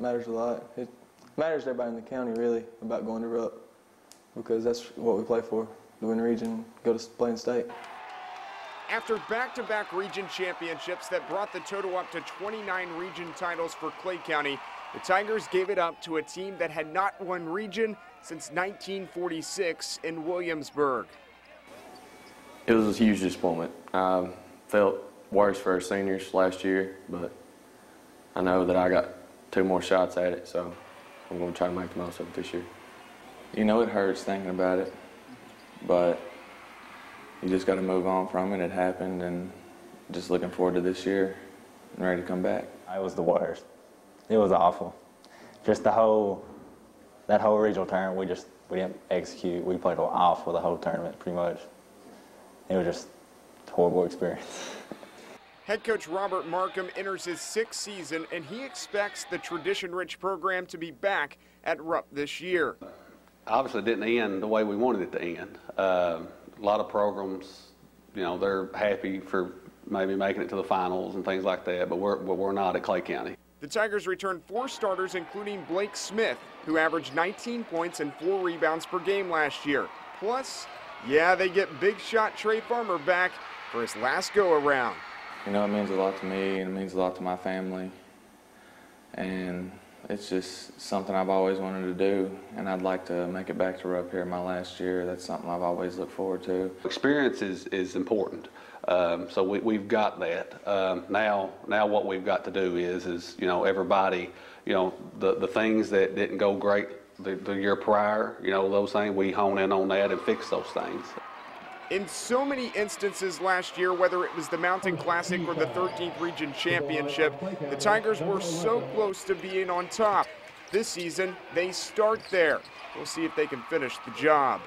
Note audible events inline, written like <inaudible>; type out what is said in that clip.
matters a lot. It matters to everybody in the county, really, about going to Rupp because that's what we play for, to win region, go to Plain State. After back-to-back region championships that brought the total up to 29 region titles for Clay County, the Tigers gave it up to a team that had not won region since 1946 in Williamsburg. It was a huge disappointment. I felt worse for our seniors last year, but I know that I got two more shots at it, so I'm going to try to make the most of it this year. You know, it hurts thinking about it, but you just got to move on from it. It happened, and just looking forward to this year and ready to come back. It was the worst. It was awful. Just the whole, that whole regional tournament, we just we didn't execute. We played awful the whole tournament, pretty much. It was just a horrible experience. <laughs> Head coach Robert Markham enters his sixth season, and he expects the tradition-rich program to be back at Rupp this year. Obviously, didn't end the way we wanted it to end. Uh, a lot of programs, you know, they're happy for maybe making it to the finals and things like that, but we're, but we're not at Clay County. The Tigers returned four starters, including Blake Smith, who averaged 19 points and four rebounds per game last year. Plus, yeah, they get big shot Trey Farmer back for his last go around. You know, it means a lot to me and it means a lot to my family. And it's just something I've always wanted to do, and I'd like to make it back to Rupp here my last year. That's something I've always looked forward to. Experience is, is important, um, so we, we've got that. Um, now, now what we've got to do is, is you know, everybody, you know, the, the things that didn't go great the, the year prior, you know, those things, we hone in on that and fix those things. In so many instances last year, whether it was the Mountain Classic or the 13th Region Championship, the Tigers were so close to being on top. This season, they start there. We'll see if they can finish the job.